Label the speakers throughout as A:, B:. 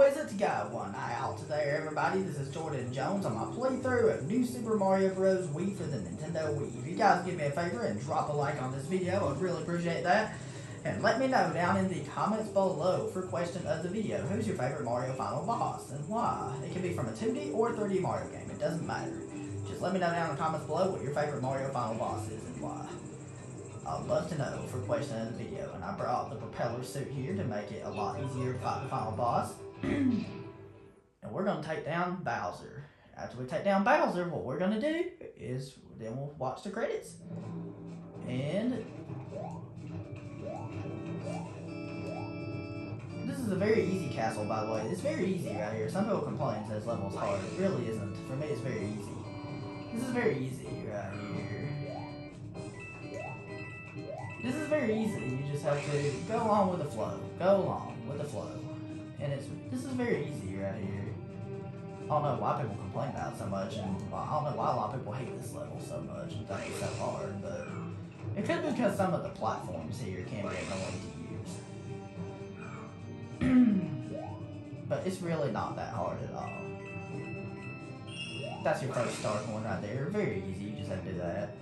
A: is it going out there, everybody? This is Jordan Jones on my playthrough of New Super Mario Bros. Wii for the Nintendo Wii. If you guys give me a favor and drop a like on this video, I'd really appreciate that. And let me know down in the comments below for question of the video, who's your favorite Mario Final Boss and why? It can be from a 2D or 3D Mario game, it doesn't matter. Just let me know down in the comments below what your favorite Mario Final Boss is and why. I'd love to know for question of the video, and I brought the propeller suit here to make it a lot easier to fight the final boss. And we're gonna take down Bowser. After we take down Bowser, what we're gonna do is then we'll watch the credits. And this is a very easy castle, by the way. It's very easy right here. Some people complain this level's hard. It really isn't. For me, it's very easy. This is very easy right here. This is very easy. You just have to go along with the flow. Go along with the flow. And it's this is very easy right here. I don't know why people complain about it so much, and I don't know why a lot of people hate this level so much and think it's so hard, but it could be because some of the platforms here can be annoying to use. but it's really not that hard at all. That's your first start one right there. Very easy, you just have to do that.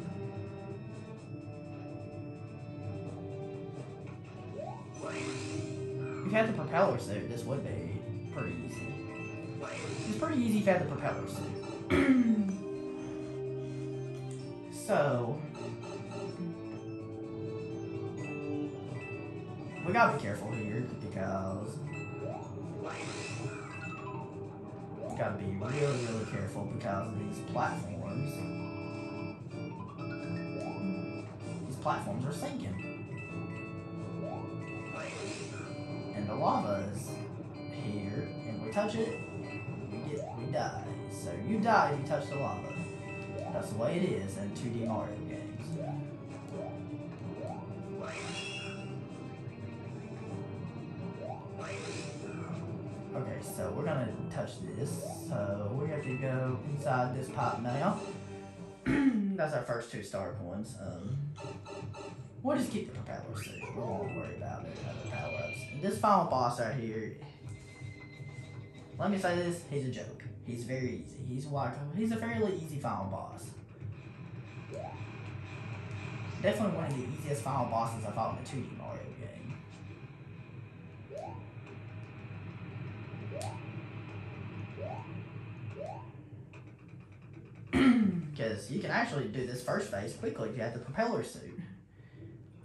A: If you had the propeller suit, this would be pretty easy. It's pretty easy if you had the propeller suit. so, we gotta be careful here because we gotta be really, really careful because of these platforms. These platforms are sinking. And the lava is here, and we touch it, we get we die. So you die if you touch the lava. That's the way it is in 2D Mario games. Okay, so we're gonna touch this. So we have to go inside this pipe now. That's our first two star points. Um, We'll just keep the propeller suit. We won't worry about it. Other power ups. This final boss right here. Let me say this: he's a joke. He's very easy. He's like he's a fairly easy final boss. Definitely one of the easiest final bosses I fought in a 2D Mario game. Because you can actually do this first phase quickly if you have the propeller suit.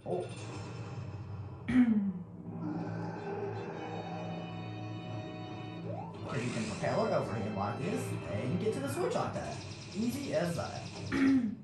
A: Oh. Because you can propel it over him like this, and get to the switch like that. Easy as that.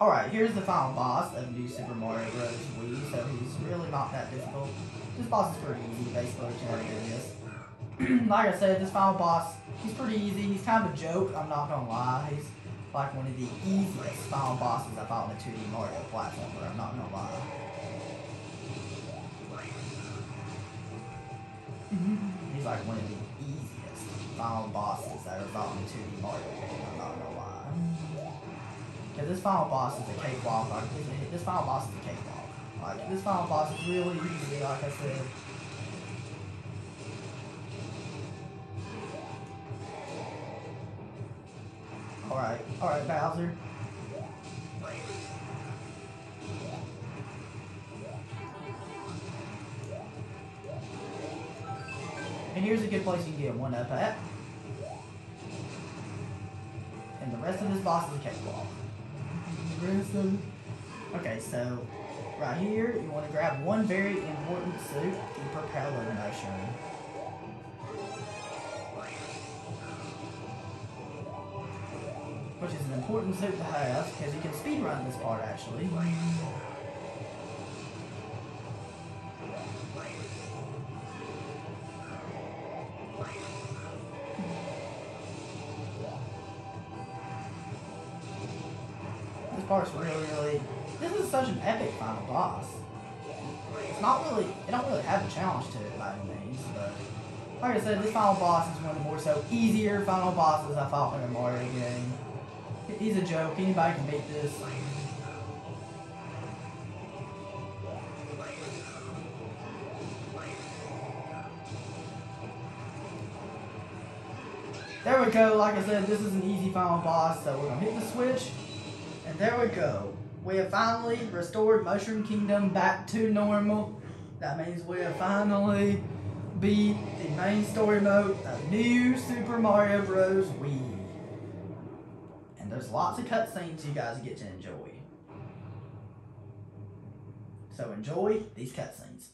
A: Alright, here's the final boss of New Super Mario Bros. Wii, so he's really not that difficult. This boss is pretty easy, basically, what you this. like I said, this final boss, he's pretty easy. He's kind of a joke, I'm not gonna lie. He's like one of the easiest final bosses I fought in a 2D Mario platformer, I'm not gonna lie. he's like one of the easiest final bosses I ever fought in a 2D Mario game, this final boss is a cakewalk. Like, this, final boss is a cakewalk. Like, this final boss is really easy, like I said. Alright, alright, Bowser. And here's a good place you can get one up at. And the rest of this boss is a cakewalk. Okay, so right here, you want to grab one very important suit, the propeller motion. which is an important suit to have because you can speed run this part actually. This part's really, really. This is such an epic final boss. It's not really. It don't really have a challenge to it by any means, but like I said, this final boss is one of the more so easier final bosses I fought in a Mario game. He's a joke. Anybody can beat this. There we go. Like I said, this is an easy final boss, so we're gonna hit the switch, and there we go. We have finally restored Mushroom Kingdom back to normal. That means we have finally beat the main story mode of New Super Mario Bros. Wii. And there's lots of cutscenes you guys get to enjoy. So enjoy these cutscenes.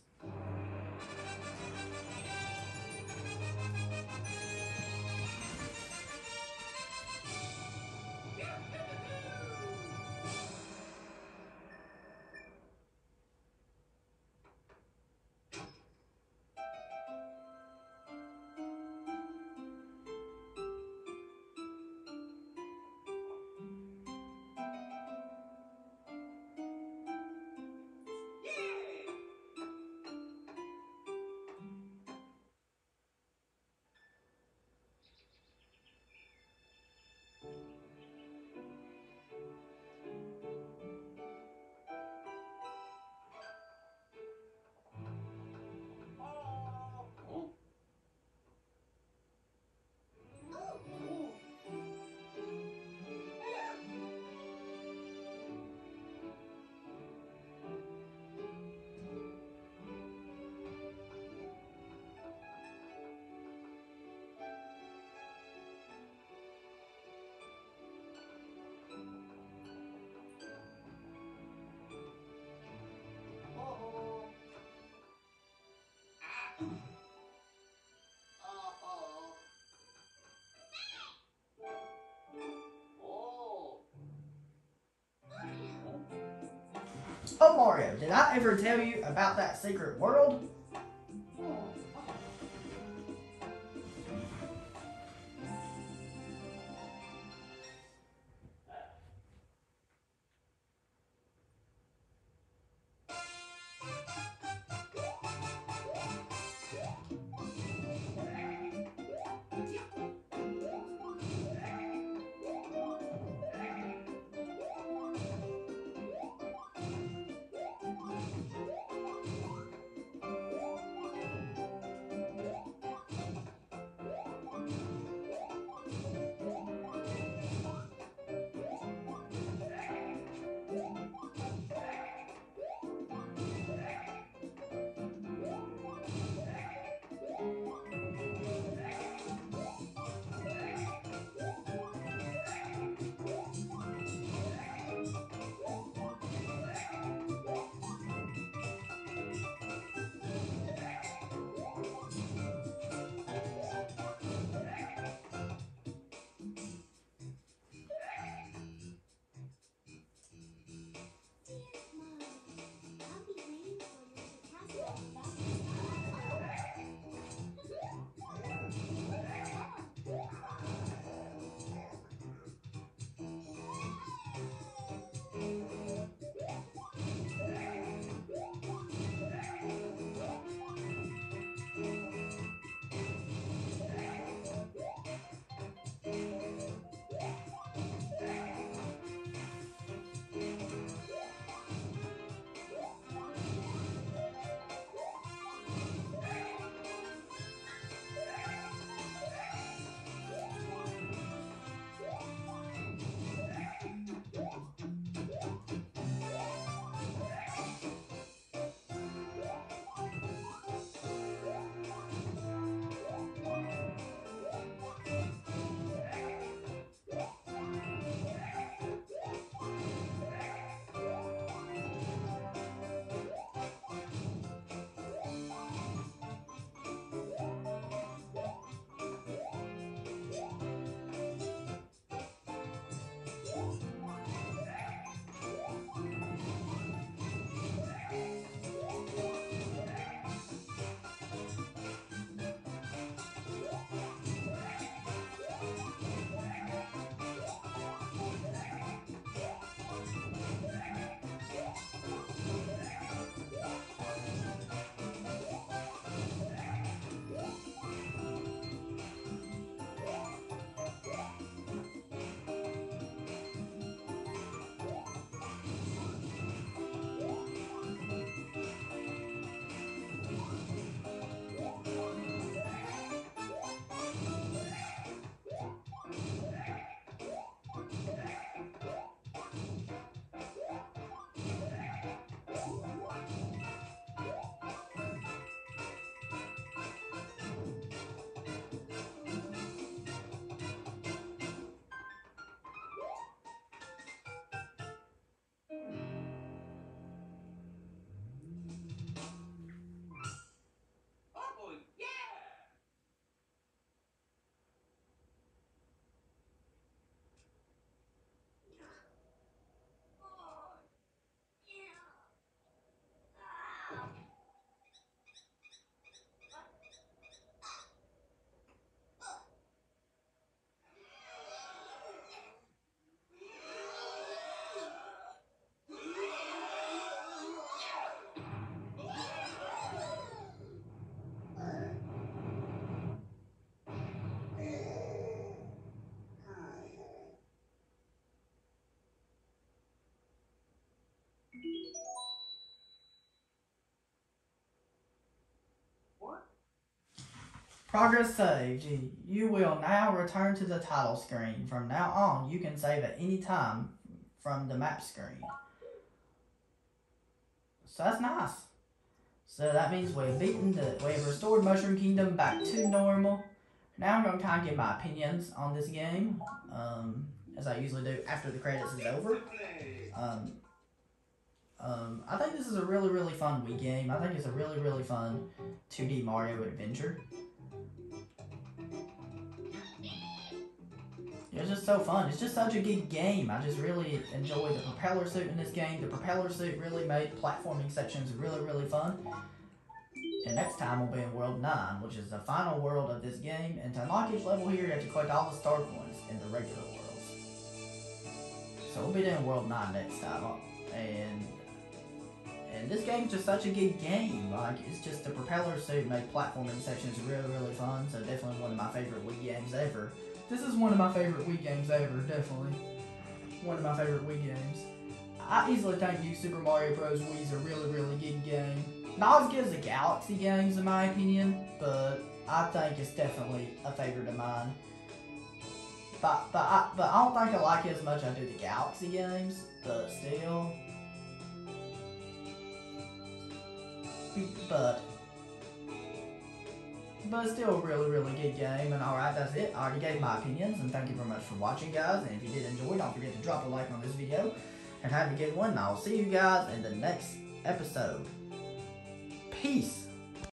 A: Oh Mario, did I ever tell you about that secret world? Progress saved. You- will now return to the title screen. From now on, you can save at any time from the map screen. So that's nice. So that means we've beaten the, we've restored Mushroom Kingdom back to normal. Now I'm going to kind of give my opinions on this game, um, as I usually do after the credits is over. Um, um, I think this is a really, really fun Wii game. I think it's a really, really fun 2D Mario adventure. It's just so fun. It's just such a good game. I just really enjoy the propeller suit in this game. The propeller suit really made platforming sections really, really fun. And next time we'll be in World 9, which is the final world of this game. And to unlock each level here, you have to collect all the star coins in the regular worlds. So we'll be doing World 9 next time. And and this game's just such a good game. Like, it's just the propeller suit made platforming sections really, really fun. So definitely one of my favorite Wii games ever. This is one of my favorite Wii games ever, definitely. One of my favorite Wii games. I easily think New Super Mario Bros. Wii is a really, really good game. Not as good as the Galaxy games, in my opinion, but I think it's definitely a favorite of mine. But but I, but I don't think I like it as much as I do the Galaxy games, but still. But but still really, really good game. And alright, that's it. I already gave my opinions, and thank you very much for watching, guys. And if you did enjoy, don't forget to drop a like on this video. And have a good one. And I'll see you guys in the next episode. Peace.